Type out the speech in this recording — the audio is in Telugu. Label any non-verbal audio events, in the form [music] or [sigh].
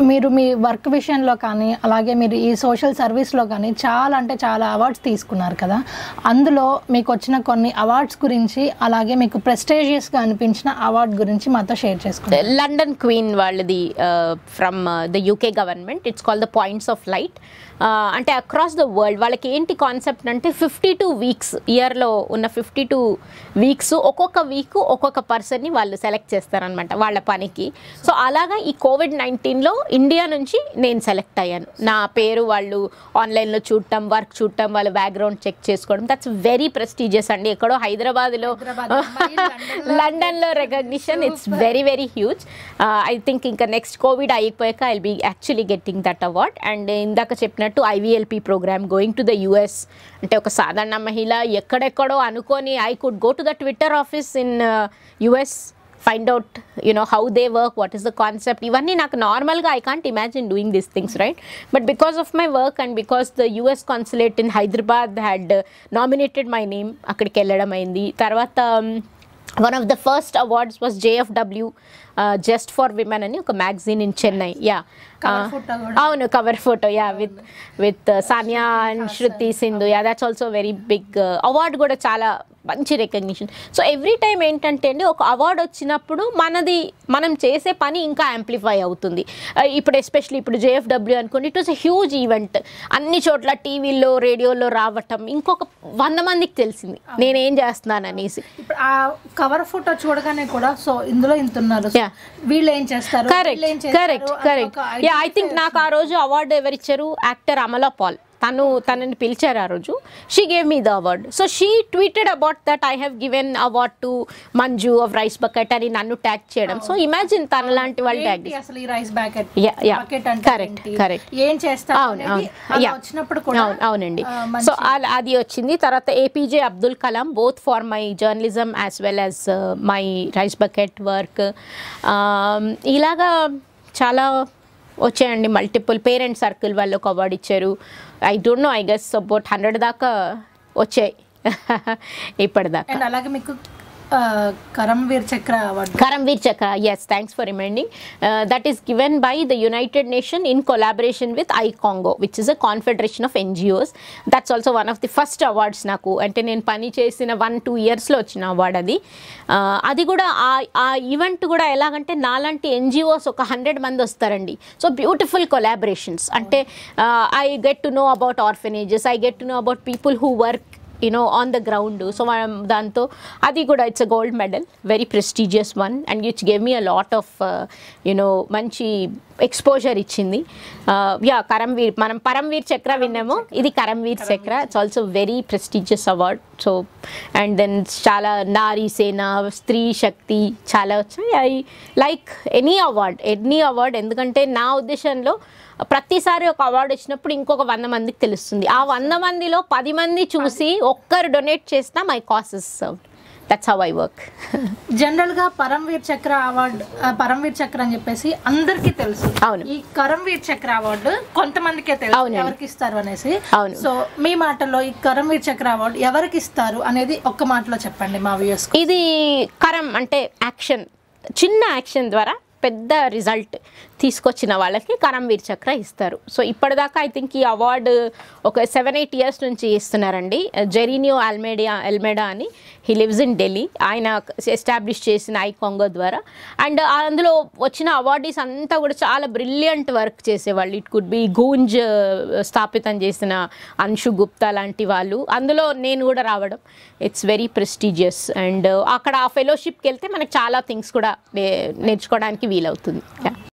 మీరు మీ వర్క్ విషయంలో కానీ అలాగే మీరు ఈ సోషల్ సర్వీస్లో కానీ చాలా అంటే చాలా అవార్డ్స్ తీసుకున్నారు కదా. అందులో మీకు వచ్చిన కొన్ని అవార్డ్స్ గురించి అలాగే మీకు ప్రెస్టేజియస్గా అనిపించిన అవార్డ్ గురించి మాతో షేర్ చేసుకుంటారు లండన్ క్వీన్ వాళ్ళది from the UK government it's call the points of light అంటే అక్రాస్ ద వరల్డ్ వాళ్ళకి ఏంటి కాన్సెప్ట్ అంటే ఫిఫ్టీ టూ వీక్స్ ఇయర్లో ఉన్న ఫిఫ్టీ టూ వీక్స్ ఒక్కొక్క వీక్ ఒక్కొక్క పర్సన్ని వాళ్ళు సెలెక్ట్ చేస్తారనమాట వాళ్ళ పనికి. సో అలాగా ఈ కోవిడ్ నైన్టీన్లో ఇండియా నుంచి నేను సెలెక్ట్ అయ్యాను. నా పేరు వాళ్ళు ఆన్లైన్లో చూడటం వర్క్ చూడటం వాళ్ళ బ్యాక్గ్రౌండ్ చెక్ చేసుకోవడం. దట్స్ వెరీ ప్రెస్టీజియస్ అండి. ఎక్కడో హైదరాబాద్లో [laughs] లండన్లో recognition it's very very huge I think ఇంకా నెక్స్ట్ కోవిడ్ అయిపోయాక I'll be actually getting that award and ఇందాక చెప్పినట్టు IVLP program going to the US అంటే ఒక సాధారణ మహిళ ఎక్కడెక్కడో అనుకొని I could go to the twitter office in US find out you know how they work what is the concept ఇవన్నీ నాకు నార్మల్గా I can't imagine doing these things right but because of my work and because the US consulate in Hyderabad had nominated my name అక్కడికి వెళ్ళడం అయింది. తర్వాత one of the first awards was JFW just for women అని ఒక మ్యాగజైన్ ఇన్ చెన్నై యా. అవును cover photo yeah with with Sania and Shruti Sindhu yeah that's also very big award కూడా చాలా మంచి రికగ్నిషన్ సో ఎవ్రీ టైం ఏంటంటే అండి ఒక అవార్డ్ వచ్చినప్పుడు మనది మనం చేసే పని ఇంకా యాంప్లిఫై అవుతుంది. ఇప్పుడు ఎస్పెషల్లీ ఇప్పుడు జేఎఫ్డబ్ల్యూ అనుకోండి it was a huge event అన్ని చోట్ల టీవీలో రేడియోలో రావటం ఇంకొక వంద మందికి తెలిసింది. నేనేం చేస్తున్నాను అనేసి. ఇప్పుడు ఆ కవర్ ఫోటో చూడగానే కూడా సో ఇందులో ఇంత ఉన్నారు. వీళ్ళు ఏం చేస్తారు? Correct correct correct yeah I think నాకు ఆ రోజు అవార్డు ఎవరిచ్చారు? యాక్టర్ అమలా పాల్ తను తనని పిలిచారు ఆ రోజు she gave me the award so she tweeted about that I have given award to Manju of rice bucket అని నన్ను ట్యాగ్ చేయడం సో ఇమాజిన్ తన లాంటి వాళ్ళు ట్యాగ్ అసలు ఈ రైస్. బకెట్ ఏంటి? correct. ఏం Yeah. వచ్చినప్పుడు కూడా అవును అవునండి సో అది వచ్చింది తర్వాత APJ Abdul Kalam both for my journalism as well as my rice bucket work ఇలాగా చాలా వచ్చాయండి మల్టిపుల్ పేరెంట్ సర్కిల్ వాళ్ళు ఒక అవార్డు ఇచ్చారు. I don't know I guess about hundred దాకా వచ్చాయి. [laughs] ఇప్పటిదాకా. అలాగే మీకు Karamveer Chakra Karamveer Chakra yes thanks for reminding that is given by the united nation in collaboration with iCONGO which is a confederation of NGOs that's also one of the first awards నాకు. అంటే నేను పని చేసిన వన్ టూ ఇయర్స్లో వచ్చిన అవార్డు అది. అది కూడా ఆ ఈవెంట్ కూడా ఎలాగంటే నాలాంటి ఎన్జిఓస్ ఒక హండ్రెడ్ మంది వస్తారండి. సో బ్యూటిఫుల్ కొలాబరేషన్స్ అంటే I get to know about orphanages I get to know about people who work you know on the ground so మనం దాంతో అది కూడా it's a gold medal very prestigious one and which gave me a lot of you know మంచి ఎక్స్పోజర్ ఇచ్చింది. యా కరంవీర్ మనం పరంవీర్ చక్ర విన్నాము. ఇది Karamveer Chakra it's also very prestigious award so and then చాలా నారీ సేన స్త్రీ శక్తి చాలా వచ్చాయి. I like any award any award ఎందుకంటే నా ఉద్దేశంలో ప్రతిసారి ఒక అవార్డు వచ్చినప్పుడు ఇంకొక వంద మందికి తెలుస్తుంది. ఆ వంద మందిలో పది మంది చూసి ఒక్కరు డొనేట్ చేసినా my causes serve that's how I work జనరల్గా పరమవీర్ చక్ర అవార్డు పరమవీర్ చక్ర అని చెప్పేసి అందరికీ తెలుసు అవును. ఈ కరంవీర్ చక్ర అవార్డు కొంతమందికే తెలుసు. ఎవరికి ఇస్తారు అనేసి అవును. సో మీ మాటల్లో ఈ కరంవీర్ చక్ర అవార్డు ఎవరికి ఇస్తారు అనేది ఒక్క మాటలో చెప్పండి మా వ్యూస్ ఇది కరం అంటే యాక్షన్ చిన్న యాక్షన్ ద్వారా పెద్ద రిజల్ట్ తీసుకొచ్చిన వాళ్ళకి కరంవీర్ చక్ర ఇస్తారు. సో ఇప్పటిదాకా ఐ థింక్ ఈ అవార్డు ఒక సెవెన్ ఎయిట్ ఇయర్స్ నుంచి ఇస్తున్నారండి. జెరీనియో అల్మేడియా ఎల్మేడా అని. హీ లివ్స్ ఇన్ ఢిల్లీ ఆయన ఎస్టాబ్లిష్ చేసిన ఐ కాంగో ద్వారా. అండ్ అందులో వచ్చిన అవార్డీస్ అంతా కూడా చాలా బ్రిలియంట్ వర్క్ చేసేవాళ్ళు. ఇట్ కుడ్ బి గూంజ్ స్థాపితం చేసిన అన్షు గుప్తా లాంటి వాళ్ళు. అందులో నేను కూడా రావడం. ఇట్స్ వెరీ ప్రెస్టీజియస్ అండ్ అక్కడ ఆ ఫెలోషిప్కి వెళ్తే మనకు చాలా థింగ్స్ కూడా నేర్చుకోవడానికి వీలవుతుంది.